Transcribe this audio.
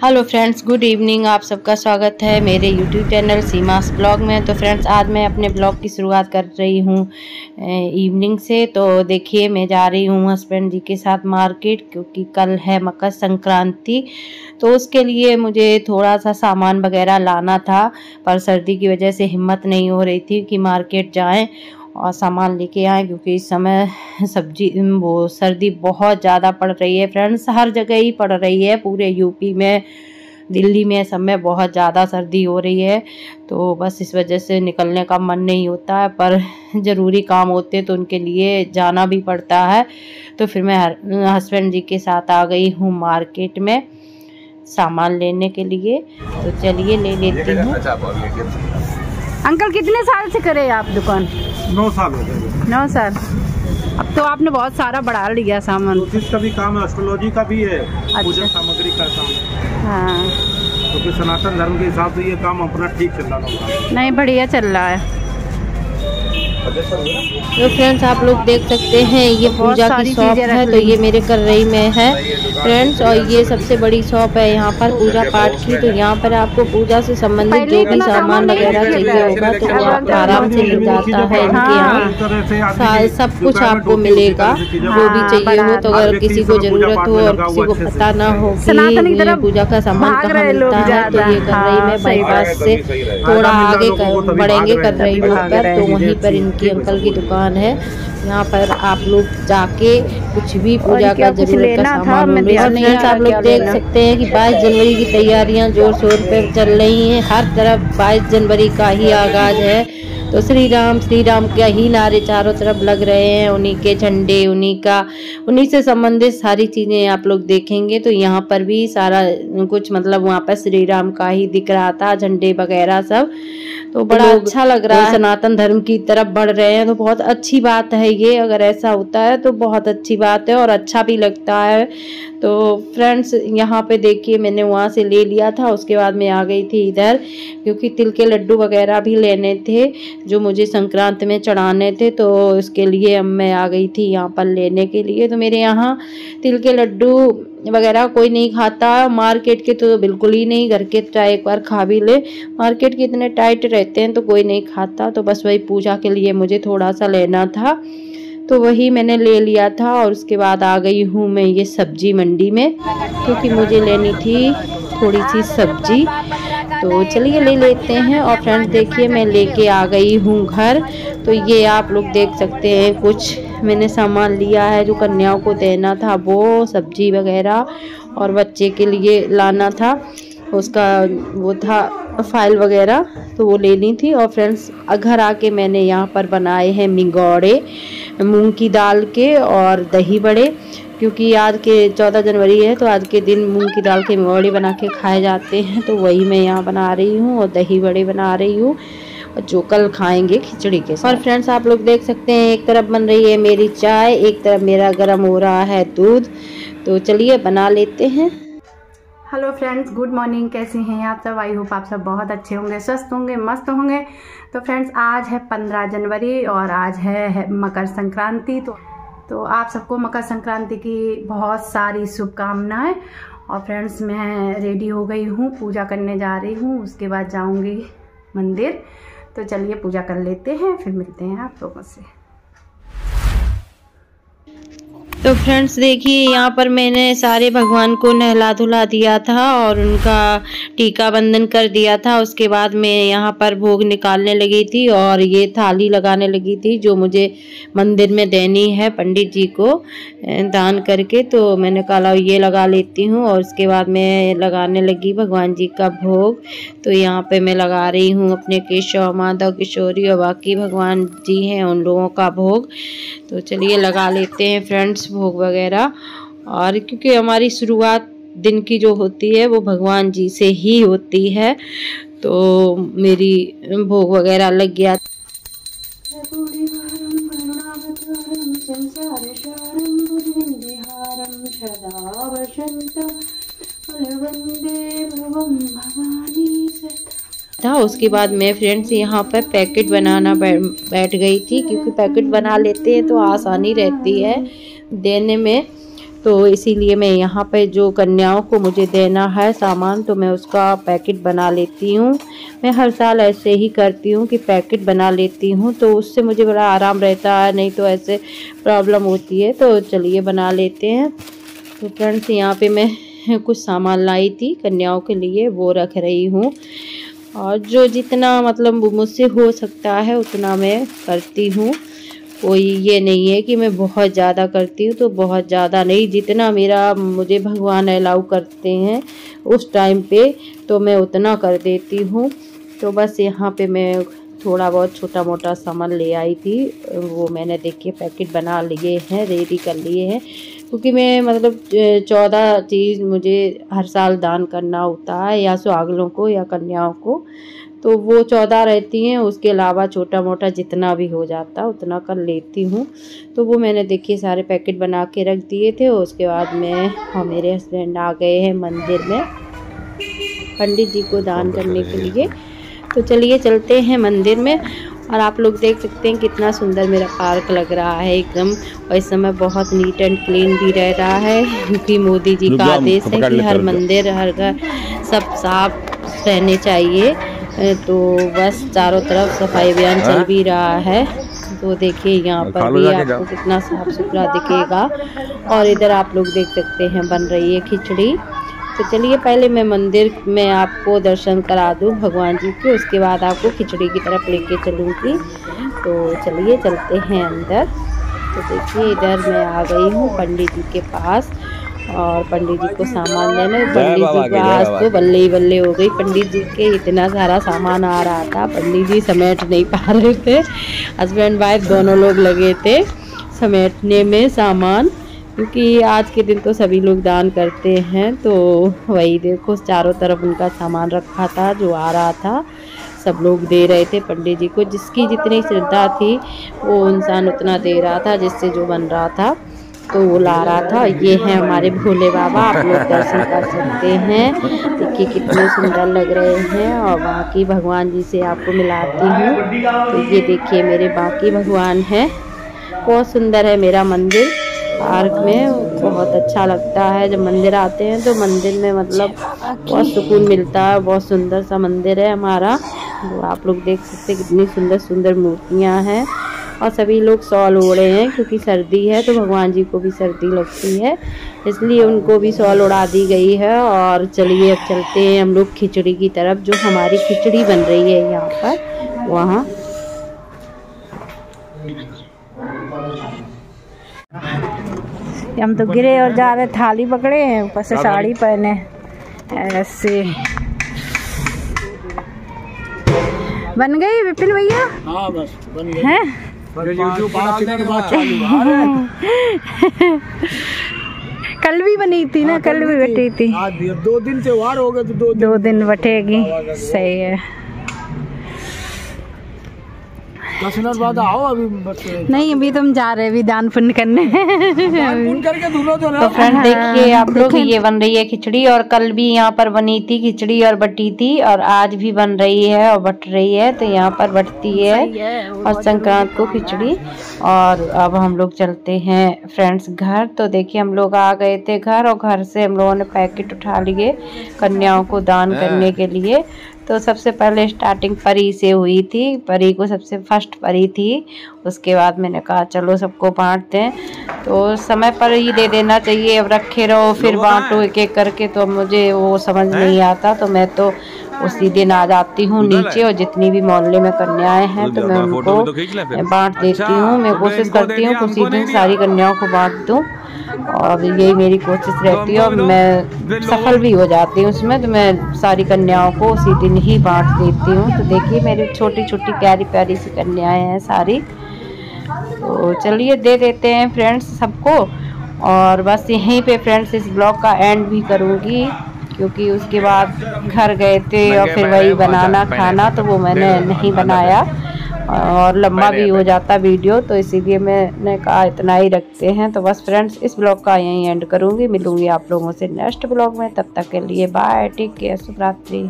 Hello friends good evening आप सबका स्वागत है मेरे यूट्यूब चैनल सीमास ब्लॉग में। तो फ्रेंड्स आज मैं अपने ब्लॉग की शुरुआत कर रही हूँ इवनिंग से। तो देखिए, मैं जा रही हूँ हस्बैंड जी के साथ मार्केट क्योंकि कल है मकर संक्रांति। तो उसके लिए मुझे थोड़ा सा सामान वगैरह लाना था, पर सर्दी की वजह से हिम्मत नहीं हो रही थी कि मार्केट जाएँ। और सामान लेके आए क्योंकि इस समय सब्ज़ी वो सर्दी बहुत ज़्यादा पड़ रही है फ्रेंड्स। हर जगह ही पड़ रही है पूरे यूपी में दिल्ली में सब में बहुत ज़्यादा सर्दी हो रही है। तो बस इस वजह से निकलने का मन नहीं होता है पर ज़रूरी काम होते हैं तो उनके लिए जाना भी पड़ता है। तो फिर मैं हस्बैंड जी के साथ आ गई हूँ मार्केट में सामान लेने के लिए। तो चलिए ले लेती हूँ। अंकल कितने साल से करे आप दुकान? नौ साल हो गए। नौ साल। अब तो आपने बहुत सारा बढ़ा लिया सामान। ज्योतिष का भी काम है एस्ट्रोलॉजी का भी है अच्छा। पूजन सामग्री का काम। हाँ। क्योंकि सनातन धर्म के हिसाब से ये काम अपना ठीक चल रहा है नहीं बढ़िया चल रहा है। तो फ्रेंड्स आप लोग देख सकते हैं ये पूजा की शॉप है तो ये मेरे कररई में है। फ्रेंड्स और ये सबसे बड़ी शॉप है यहाँ पर पूजा पाठ की तो यहाँ पर आपको पूजा से संबंधित जो भी सामान वगैरह चाहिए होगा तो वो आपको आराम से मिल जाता है इनके हाँ। यहाँ। सब कुछ आपको मिलेगा। जो भी चाहिए हो तो अगर किसी को ज़रूरत हो और किसी को पता ना हो कि पूजा का सामान कहाँ मिलता है तो ये कररई हाँ, में बाईपास से। थोड़ा आगे बढ़ेंगे रोड भाग पर तो वहीं पर इनकी अंकल की दुकान है। यहाँ पर आप लोग जाके कुछ भी पूजा का ज़रूरत का था, सामान नहीं आप लोग देख सकते हैं कि 22 जनवरी की तैयारियाँ ज़ोर शोर पे चल रही हैं। हर तरफ़ 22 जनवरी का ही आगाज़ है। तो श्री राम श्री राम का ही नारे चारों तरफ़ लग रहे हैं उन्हीं के झंडे उन्हीं का उन्हीं से संबंधित सारी चीज़ें आप लोग देखेंगे तो यहाँ पर भी सारा कुछ मतलब वहाँ पर श्री राम का ही दिख रहा था झंडे वगैरह सब। तो बड़ा अच्छा लग रहा है। सनातन धर्म की तरफ़ बढ़ रहे हैं तो बहुत अच्छी बात है ये अगर ऐसा होता है तो बहुत अच्छी बात है और अच्छा भी लगता है। तो फ्रेंड्स यहाँ पे देखिए मैंने वहाँ से ले लिया था उसके बाद मैं आ गई थी इधर क्योंकि तिल के लड्डू वगैरह भी लेने थे जो मुझे संक्रांत में चढ़ाने थे तो इसके लिए अब मैं आ गई थी यहाँ पर लेने के लिए। तो मेरे यहाँ तिल के लड्डू वगैरह कोई नहीं खाता। मार्केट के तो बिल्कुल ही नहीं, घर के चाहे एक बार खा भी ले। मार्केट के इतने टाइट रहते हैं तो कोई नहीं खाता। तो बस वही पूजा के लिए मुझे थोड़ा सा लेना था। तो वही मैंने ले लिया था और उसके बाद आ गई हूँ मैं ये सब्ज़ी मंडी में, क्योंकि मुझे लेनी थी थोड़ी सी सब्ज़ी। तो चलिए ले लेते हैं और फ्रेंड्स देखिए मैं लेके आ गई हूँ घर। तो ये आप लोग देख सकते हैं, कुछ मैंने सामान लिया है जो कन्याओं को देना था, वो सब्ज़ी वगैरह और बच्चे के लिए लाना था। उसका वो था फ़ाइल वगैरह तो वो लेनी थी। और फ्रेंड्स घर आके मैंने यहाँ पर बनाए हैं मिंगौड़े, मूंग की दाल के और दही बड़े। क्योंकि आज के चौदह जनवरी है तो आज के दिन मूंग की दाल के मिंगौड़े बना के खाए जाते हैं तो वही मैं यहाँ बना रही हूँ और दही बड़े बना रही हूँ और जो कल खाएँगे खिचड़ी के और फ्रेंड्स आप लोग देख सकते हैं एक तरफ़ बन रही है मेरी चाय एक तरफ़ मेरा गर्म हो रहा है दूध तो चलिए बना लेते हैं। हेलो फ्रेंड्स गुड मॉर्निंग कैसे हैं आप सब? आई होप आप सब बहुत अच्छे होंगे स्वस्थ होंगे मस्त होंगे। तो फ्रेंड्स आज है पंद्रह जनवरी और आज है, है मकर संक्रांति तो तो आप सबको मकर संक्रांति की बहुत सारी शुभकामनाएँ। और फ्रेंड्स, मैं रेडी हो गई हूँ, पूजा करने जा रही हूँ, उसके बाद जाऊँगी मंदिर। तो चलिए पूजा कर लेते हैं, फिर मिलते हैं आप लोगों से। तो फ्रेंड्स, देखिए, यहाँ पर मैंने सारे भगवान को नहला धुला दिया था और उनका टीका बंधन कर दिया था। उसके बाद मैं यहाँ पर भोग निकालने लगी थी और ये थाली लगाने लगी थी जो मुझे मंदिर में देनी है पंडित जी को दान करके। तो मैंने कहा ये लगा लेती हूँ। और उसके बाद मैं लगाने लगी भगवान जी का भोग। तो यहाँ पे मैं लगा रही हूँ अपने केशव, माधव, किशोरी और बाकी भगवान जी हैं उन लोगों का भोग। तो चलिए, लगा लेते हैं फ्रेंड्स। भोग वगैरह। और क्योंकि हमारी शुरुआत दिन की जो होती है वो भगवान जी से ही होती है। तो मेरी भोग वगैरह लग गया। था उसके बाद मैं फ्रेंड्स यहाँ पर पैकेट बनाना बैठ गई थी क्योंकि पैकेट बना लेते हैं तो आसानी रहती है। देने में। तो इसीलिए मैं यहाँ पे जो कन्याओं को मुझे देना है सामान तो मैं उसका पैकेट बना लेती हूँ। मैं हर साल ऐसे ही करती हूँ कि पैकेट बना लेती हूँ तो उससे मुझे बड़ा आराम रहता है, नहीं तो ऐसे प्रॉब्लम होती है। तो चलिए बना लेते हैं। तो फ्रेंड्स, यहाँ पे मैं कुछ सामान लाई थी कन्याओं के लिए, वो रख रही हूँ। और जो जितना मतलब मुझसे हो सकता है, उतना मैं करती हूँ। कोई ये नहीं है कि मैं बहुत ज़्यादा करती हूँ तो बहुत ज़्यादा नहीं, जितना मेरा मुझे भगवान अलाउ करते हैं उस टाइम पे तो मैं उतना कर देती हूँ। तो बस यहाँ पे मैं थोड़ा बहुत छोटा मोटा सामान ले आई थी, वो मैंने देखिए पैकेट बना लिए हैं रेडी कर लिए हैं। क्योंकि मैं मतलब चौदह चीज़ मुझे हर साल दान करना होता है, या सुहागलों को या कन्याओं को। तो वो चौदह रहती हैं उसके अलावा छोटा मोटा जितना भी हो जाता उतना कर लेती हूँ। तो वो मैंने देखिए सारे पैकेट बना के रख दिए थे उसके बाद मैं और मेरे हस्बैंड आ गए हैं मंदिर में पंडित जी को दान करने के लिए। तो चलिए चलते हैं मंदिर में और आप लोग देख सकते हैं कितना सुंदर मेरा पार्क लग रहा है एकदम और इस समय बहुत नीट एंड क्लीन भी रह रहा है क्योंकि मोदी जी का आदेश है कि हर मंदिर हर घर सब साफ़ रहने चाहिए। तो बस चारों तरफ़ सफ़ाई अभियान चल हाँ? भी रहा है। तो देखिए यहाँ पर भी आपको कितना साफ़ सुथरा दिखेगा। और इधर आप लोग देख सकते हैं बन रही है खिचड़ी। तो चलिए पहले मैं मंदिर में आपको दर्शन करा दूँ भगवान जी के उसके बाद आपको खिचड़ी की तरफ़ लेके चलूँगी। तो चलिए चलते हैं अंदर। तो देखिए इधर मैं आ गई हूँ पंडित जी के पास। और पंडित जी को सामान देने पंडित जी को आज तो बल्ले ही बल्ले हो गई। पंडित जी के इतना सारा सामान आ रहा था पंडित जी समेट नहीं पा रहे थे। हस्बैंड वाइफ दोनों लोग लगे थे समेटने में सामान क्योंकि आज के दिन तो सभी लोग दान करते हैं तो वही देखो चारों तरफ़ उनका सामान रखा था जो आ रहा था सब लोग दे रहे थे पंडित जी को। जिसकी जितनी श्रद्धा थी वो इंसान उतना दे रहा था जिससे जो बन रहा था। तो वो ला रहा था, ये है हमारे भोले बाबा, आप लोग दर्शन कर सकते हैं। देखिए कितने सुंदर लग रहे हैं और बाकी भगवान जी से आपको मिलाती हूँ। तो ये देखिए मेरे बाकी भगवान हैं। बहुत सुंदर है मेरा मंदिर, पार्क में बहुत अच्छा लगता है। जब मंदिर आते हैं तो मंदिर में मतलब बहुत सुकून मिलता है, बहुत सुंदर सा मंदिर है हमारा। तो आप लोग देख सकते हैं कितनी सुंदर सुंदर मूर्तियाँ हैं। और सभी लोग सॉल ओढ़े हैं क्योंकि सर्दी है तो भगवान जी को भी सर्दी लगती है। इसलिए उनको भी सॉल उड़ा दी गई है और चलिए अब चलते हैं हम लोग खिचड़ी की तरफ़ जो हमारी खिचड़ी बन रही है यहाँ पर वहाँ। हम तो गिरे और जा रहे थाली पकड़े हैं ऊपर से साड़ी पहने। ऐसे। बन गई विपिन भैया? हाँ बस बन गई। है? कल भी बनी थी ना हाँ, कल भी बटी थी। दो दिन त्योहार हो गए तो दो दो दिन बटेगी सही है। दस मिनट बाद आओ अभी नहीं अभी तुम जा रहे अभी दान पुण्य करने। तो फ्रेंड देखिए आप लोग ये बन रही है खिचड़ी और कल भी यहाँ पर बनी थी खिचड़ी और बटी थी और आज भी बन रही है और बट रही है तो यहाँ पर बटती है और संक्रांत को खिचड़ी। और अब हम लोग चलते हैं फ्रेंड्स घर। तो देखिए हम लोग आ गए थे घर और घर से हम लोगों ने पैकेट उठा लिए कन्याओं को दान हाँ। करने के लिए। तो सबसे पहले स्टार्टिंग परी से हुई थी परी को सबसे फ़र्स्ट परी थी। उसके बाद मैंने कहा चलो सबको बांटते दें तो समय पर ही दे देना चाहिए अब रखे रहो फिर बांटो एक एक करके। तो मुझे वो समझ नहीं आता तो मैं तो उसी दिन आ जाती हूँ नीचे और जितनी भी मोहल्ले में कन्याएँ हैं तो मैं उनको तो बांट देती अच्छा, हूँ मैं कोशिश करती हूँ उसी दिन सारी कन्याओं को बांट दूँ और यही मेरी कोशिश रहती है और मैं सफल भी हो जाती हूँ उसमें तो मैं सारी कन्याओं को उसी दिन ही बांट देती हूँ। तो देखिए मेरी छोटी छोटी प्यारी प्यारी सी कन्याएँ हैं सारी। तो चलिए दे देते हैं फ्रेंड्स सबको और बस यहीं पे फ्रेंड्स इस ब्लॉग का एंड भी करूँगी। क्योंकि उसके बाद घर गए थे और फिर वही बनाना खाना तो वो मैंने नहीं बनाया। और लंबा भी हो जाता वीडियो तो इसीलिए मैंने कहा इतना ही रखते हैं। तो बस फ्रेंड्स इस ब्लॉग का यहीं एंड करूँगी। मिलूँगी आप लोगों से नेक्स्ट ब्लॉग में। तब तक के लिए बाय टेक केयर शुभ रात्रि